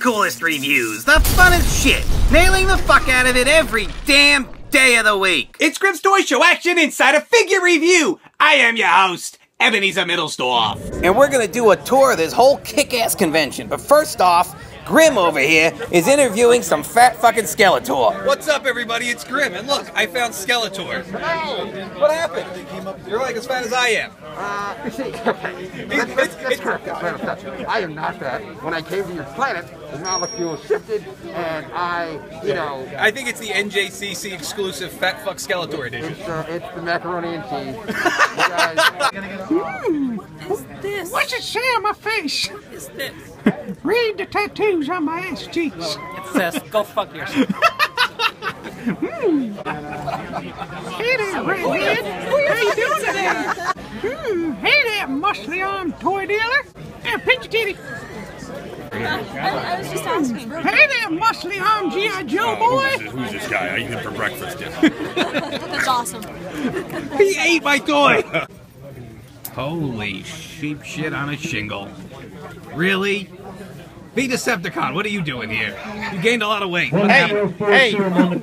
coolest reviews, the funnest shit, nailing the fuck out of it every damn day of the week. It's Grim's Toy Show action inside a figure review. I am your host, Ebenezer Mittelsdorf. And we're gonna do a tour of this whole kick-ass convention. But first off, Grim over here is interviewing some fat fucking Skeletor. What's up, everybody? It's Grim, and look, I found Skeletor. What happened? You're like as fat as I am. Uh, see, okay. Let's, let's, let's correct that. Let us touch. I am not fat. When I came to your planet, the molecule shifted, and I, you know, I think it's the NJCC exclusive Fat Fuck Skeletor edition. it's, uh, it's the macaroni and cheese. You guys, Is this? What's it say on my face? Is this? Read the tattoos on my ass cheeks. It says, go fuck yourself. Hey there, redhead. How you doing today? Hmm, hey there, muscly armed toy dealer. Yeah, pinch your titty. I, I was just asking. Hey there, muscly armed G.I. Joe boy. Who's this guy? I eat him for breakfast. That's awesome. He ate my toy! Holy sheep shit on a shingle. Really? Be Decepticon, what are you doing here? You gained a lot of weight. What Hey, happened? hey,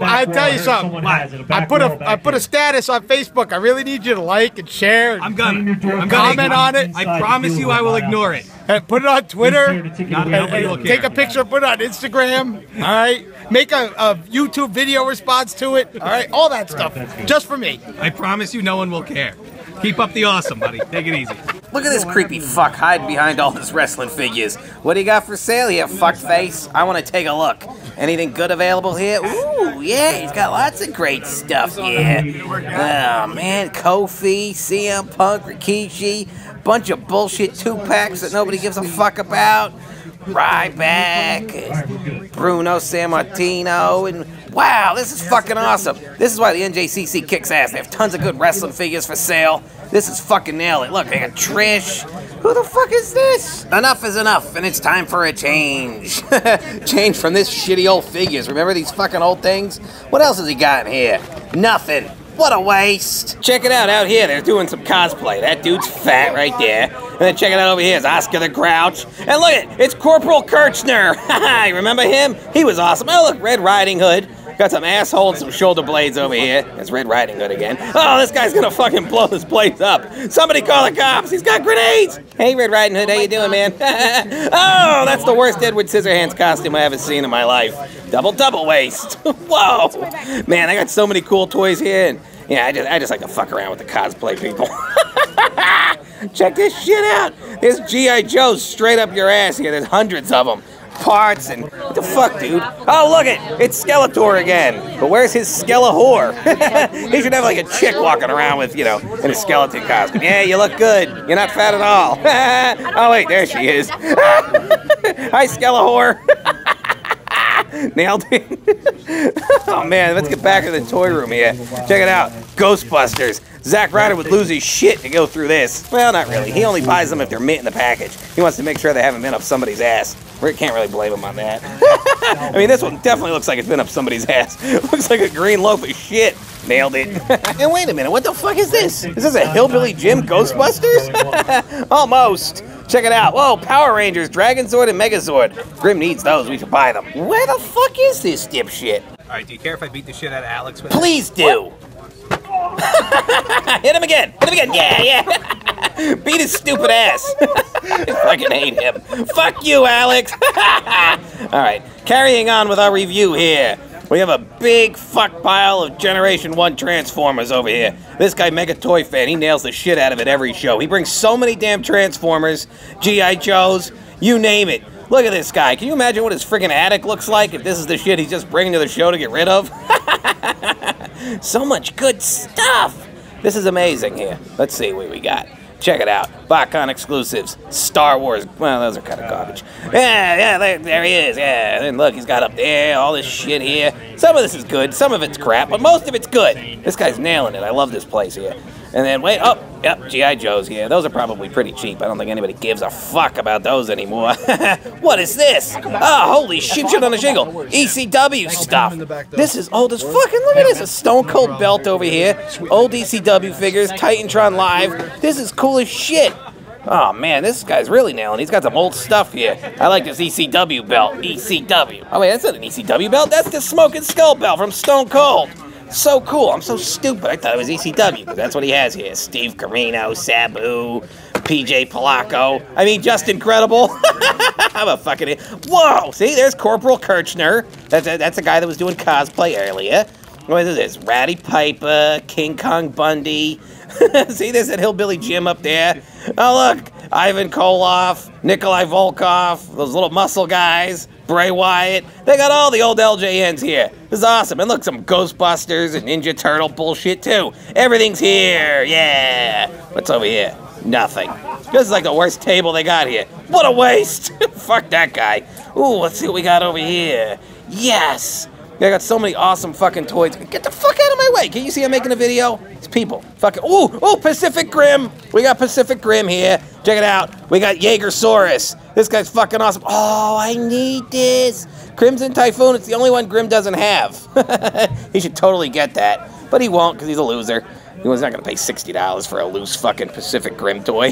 I'll tell you something. I put a I put a status on Facebook. I really need you to like and share and I'm gonna. I'm gonna comment on it. I promise you I will ignore it. and put it on Twitter. Not and- nobody and will take a picture, put it on Instagram. All right, make a, a YouTube video response to it. All right, all that stuff, just for me. I promise you no one will care. Keep up the awesome, buddy. Take it easy. Look at this creepy fuck hiding behind all his wrestling figures. What do you got for sale here, fuck face? I want to take a look. Anything good available here? Ooh, yeah, he's got lots of great stuff here. Oh man, Kofi, CM Punk, Rikishi, bunch of bullshit two packs that nobody gives a fuck about. Ryback, Bruno Sammartino, and wow, this is fucking awesome. This is why the NJCC kicks ass. They have tons of good wrestling figures for sale. This is fucking nail it. Look, they got Trish. Who the fuck is this? Enough is enough, and it's time for a change. change from this shitty old figures. Remember these fucking old things? What else has he got in here? Nothing. What a waste. Check it out out here. They're doing some cosplay. That dude's fat right there. And then check it out over here. It's Oscar the Grouch. And look it, it's Corporal Kirchner. remember him? He was awesome. Oh, look, Red Riding Hood. Got some asshole and some shoulder blades over here. That's Red Riding Hood again. Oh, this guy's gonna fucking blow this place up. Somebody call the cops. He's got grenades. Hey, Red Riding Hood, how you doing, man? oh, that's the worst Edward Scissorhands costume I ever seen in my life. Double double waist. Whoa, man, I got so many cool toys here. And yeah, I just I just like to fuck around with the cosplay people. Check this shit out. There's G.I. Joe's straight up your ass here. There's hundreds of them. Parts and what the fuck, dude? Oh, look it! It's Skeletor again. But where's his Skelehor? he should have like a chick walking around with, you know, in a skeleton costume. Yeah, you look good. You're not fat at all. oh wait, there she is. Hi, Skelehor. Nailed it. oh man, let's get back to the toy room here. Check it out. Ghostbusters. Zack Ryder would lose his shit to go through this. Well, not really. He only buys them if they're mint in the package. He wants to make sure they haven't been up somebody's ass. We can't really blame him on that. I mean, this one definitely looks like it's been up somebody's ass. looks like a green loaf of shit. Nailed it. and wait a minute, what the fuck is this? Is this a Hillbilly Jim Ghostbusters? Almost. Check it out. Whoa, Power Rangers, Dragon Sword, and Megazord. Grim needs those. We should buy them. Where the fuck is this dipshit? Alright, do you care if I beat the shit out of Alex with Please do. Hit him again. Hit him again. Yeah, yeah. Beat his stupid ass. I fucking hate him. Fuck you, Alex. All right, carrying on with our review here. We have a big fuck pile of Generation 1 Transformers over here. This guy, Mega Toy Fan, he nails the shit out of it every show. He brings so many damn Transformers, G.I. Joes, you name it. Look at this guy. Can you imagine what his friggin' attic looks like if this is the shit he's just bringing to the show to get rid of? So much good stuff. This is amazing here. Let's see what we got. Check it out. BotCon exclusives. Star Wars. Well, those are kind of garbage. Yeah, yeah, there, there he is. Yeah, and look, he's got up there all this shit here. Some of this is good, some of it's crap, but most of it's good. This guy's nailing it. I love this place here. And then wait, oh, yep, GI Joes here. Those are probably pretty cheap. I don't think anybody gives a fuck about those anymore. what is this? Oh, holy shit! Shit on the shingle. ECW stuff. This is old as fucking. Look at this. A Stone Cold belt over here. Old ECW figures. Titantron Live. This is cool as shit. Oh man, this guy's really nailing. He's got some old stuff here. I like this ECW belt. ECW. Oh wait, that's not an ECW belt. That's the Smoking Skull belt from Stone Cold. So cool. I'm so stupid. I thought it was ECW that's what he has here. Steve Corino, Sabu, PJ Polaco. I mean, just incredible. I'm a fucking. Whoa! See, there's Corporal Kirchner. That's a, that's a guy that was doing cosplay earlier. What is this? Rowdy Piper, King Kong Bundy. See, there's that hillbilly Jim up there. Oh, look, Ivan Koloff, Nikolai Volkov, those little muscle guys, Bray Wyatt. They got all the old LJNs here. This is awesome. And look, some Ghostbusters and Ninja Turtle bullshit, too. Everything's here. Yeah. What's over here? Nothing. This is like the worst table they got here. What a waste. Fuck that guy. Ooh, let's see what we got over here. Yes. I got so many awesome fucking toys. Get the fuck out of my way. Can't you see I'm making a video? It's people. Fucking. Ooh, ooh, Pacific Grim. We got Pacific Grim here. Check it out. We got Jaegersaurus. This guy's fucking awesome. Oh, I need this. Crimson Typhoon. It's the only one Grim doesn't have. he should totally get that. But he won't because he's a loser. He was not going to pay $60 for a loose fucking Pacific Grim toy.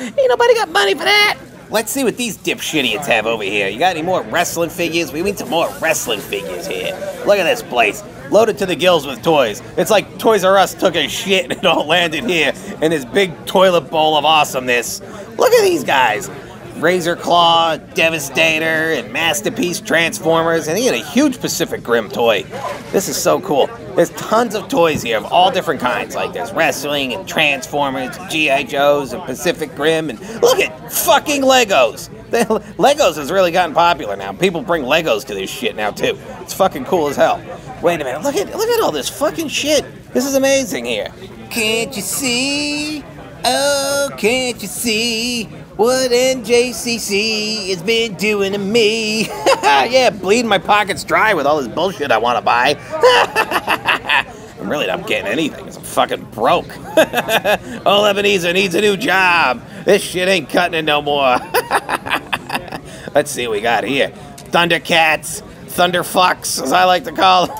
Ain't nobody got money for that. Let's see what these dipshitiots have over here. You got any more wrestling figures? We need some more wrestling figures here. Look at this place. Loaded to the gills with toys. It's like Toys R Us took a shit and it all landed here in this big toilet bowl of awesomeness. Look at these guys. Razor Claw, Devastator, and Masterpiece Transformers, and he had a huge Pacific Grim toy. This is so cool. There's tons of toys here of all different kinds. Like there's wrestling and Transformers, G.I. Joes, and Pacific Grim, and look at fucking Legos. Legos has really gotten popular now. People bring Legos to this shit now too. It's fucking cool as hell. Wait a minute, look at look at all this fucking shit. This is amazing here. Can't you see? Oh, can't you see what NJCC has been doing to me? yeah, bleeding my pockets dry with all this bullshit I want to buy. I'm really not getting anything 'cause I'm fucking broke. Old Ebenezer needs a new job. This shit ain't cutting it no more. Let's see what we got here. Thundercats, Thunderfucks, as I like to call them.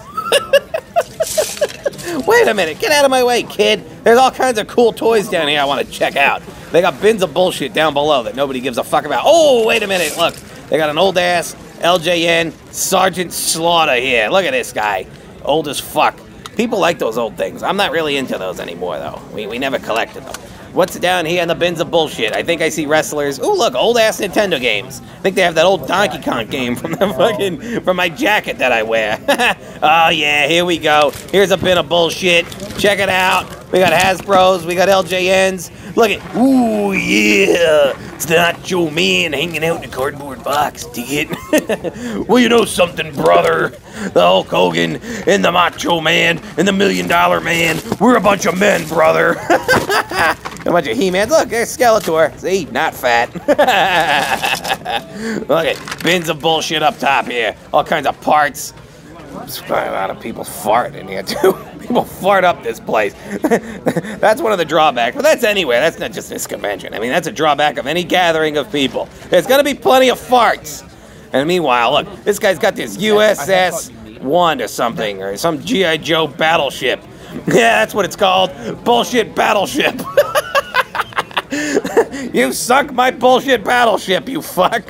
Wait a minute, get out of my way, kid. There's all kinds of cool toys down here I want to check out. They got bins of bullshit down below that nobody gives a fuck about. Oh, wait a minute, look. They got an old ass LJN Sergeant Slaughter here. Look at this guy. Old as fuck. People like those old things. I'm not really into those anymore, though. We, we never collected them. What's down here in the bins of bullshit? I think I see wrestlers. Ooh, look, old ass Nintendo games. I think they have that old Donkey Kong game from the fucking from my jacket that I wear. oh yeah, here we go. Here's a bin of bullshit. Check it out. We got Hasbro's, we got LJNs. Look at, ooh yeah, it's the Nacho Man hanging out in a cardboard box. Dig it? well, you know something, brother. The Hulk Hogan and the Macho Man and the Million Dollar Man. We're a bunch of men, brother. a bunch of He-Mans. Look, there's Skeletor. See, not fat. Look at bins of bullshit up top here. All kinds of parts. A lot of people fart in here too. People fart up this place. that's one of the drawbacks. But that's anywhere. That's not just this convention. I mean, that's a drawback of any gathering of people. There's gonna be plenty of farts. And meanwhile, look, this guy's got this USS One or something, or some GI Joe battleship. Yeah, that's what it's called. Bullshit battleship. you sunk my bullshit battleship, you fuck.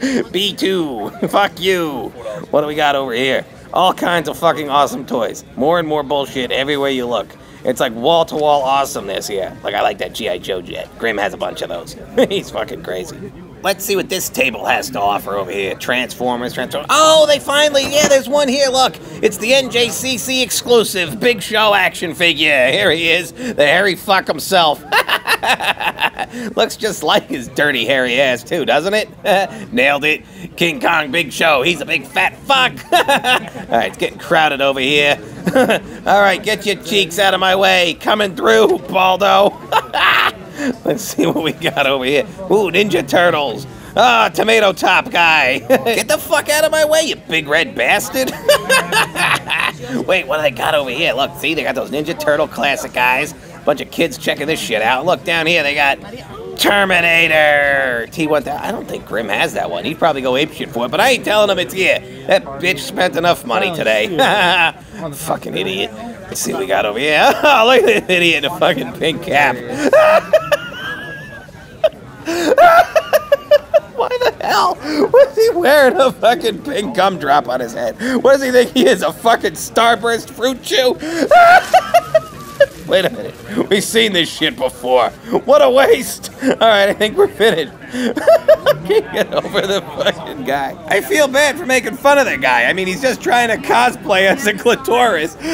B2. Fuck you. What do we got over here? All kinds of fucking awesome toys. More and more bullshit everywhere you look. It's like wall to wall awesomeness Yeah, Like, I like that G.I. Joe jet. Grim has a bunch of those. He's fucking crazy. Let's see what this table has to offer over here. Transformers, Transformers. Oh, they finally, yeah, there's one here. Look, it's the NJCC exclusive Big Show action figure. Here he is, the hairy fuck himself. Looks just like his dirty hairy ass too, doesn't it? Nailed it. King Kong Big Show. He's a big fat fuck. All right, it's getting crowded over here. All right, get your cheeks out of my way. Coming through, Baldo. Let's see what we got over here. Ooh, Ninja Turtles. Ah, tomato top guy. Get the fuck out of my way, you big red bastard. Wait, what do they got over here? Look, see, they got those Ninja Turtle classic guys. Bunch of kids checking this shit out. Look down here, they got Terminator T1000. I don't think Grim has that one. He'd probably go apeshit for it, but I ain't telling him it's here. That bitch spent enough money oh, today. fucking idiot. Let's see what we got over here. Oh, look at that idiot in a fucking pink cap. Why the hell was he wearing a fucking pink gumdrop on his head? What does he think he is, a fucking starburst fruit chew? Wait a minute. We've seen this shit before. What a waste. All right, I think we're finished. Can't get over the fucking guy. I feel bad for making fun of the guy. I mean, he's just trying to cosplay as a clitoris.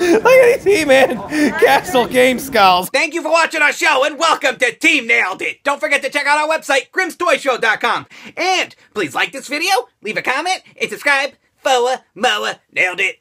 Look at these He-Man Castle Grayskulls. Thank you for watching our show and welcome to Team Nailed It. Don't forget to check out our website, grimstoyshow.com. And please like this video, leave a comment, and subscribe. Foa Moa Nailed It.